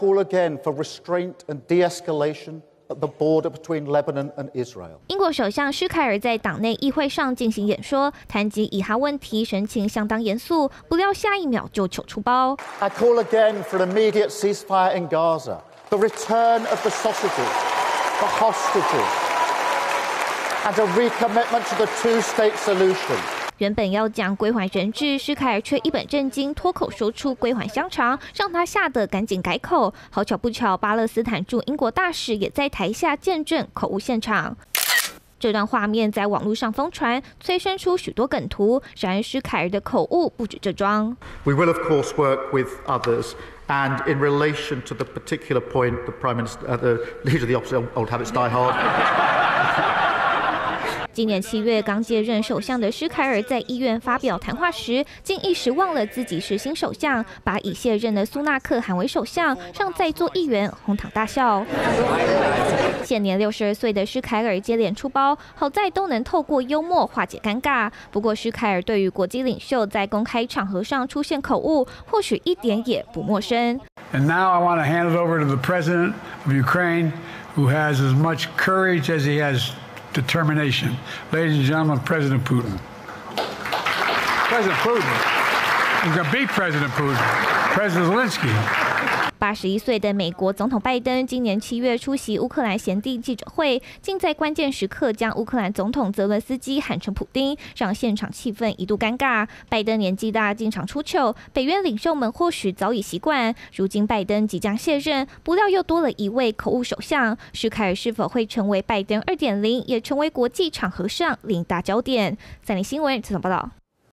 call again for restraint and de-escalation at the border between Lebanon and Israel. 英国首相施凯尔在党内议会上进行演说，谈及以哈问题，神情相当严肃，不料下一秒就糗出包。I call again for an immediate ceasefire in Gaza, the return of the sausages, the hostages, and a recommitment to the two-state solution. 原本要讲归还人质，施凯尔却一本正经脱口说出归还香肠，让他吓得赶紧改口。好巧不巧，巴勒斯坦驻英国大使也在台下见证口误现场。这段画面在网络上疯传，催生出许多梗图。然而，施凯尔的口误不止这桩。We will of course work with others. And in relation to the particular point, the Prime Minister, uh, the leader of the opposition, old habits die hard. 今年七月刚接任首相的施凯尔在医院发表谈话时，竟一时忘了自己是新首相，把已卸任的苏纳克喊为首相，让在座议员哄堂大笑。现年六十二岁的施凯尔接连出包，好在都能透过幽默化解尴尬。不过施凯尔对于国际领袖在公开场合上出现口误，或许一点也不陌生。And now I want to hand it over to the president of Ukraine, who has as much courage as he has. Determination. Ladies and gentlemen, President Putin. President Putin. He's going to beat President Putin. President Zelensky. 八十一岁的美国总统拜登今年七月出席乌克兰贤弟记者会，竟在关键时刻将乌克兰总统泽伦斯基喊成普丁，让现场气氛一度尴尬。拜登年纪大，进场出糗，北约领袖们或许早已习惯。如今拜登即将卸任，不料又多了一位口误首相，施凯尔是否会成为拜登二点零，也成为国际场合上另一大焦点。三立新闻采访报道。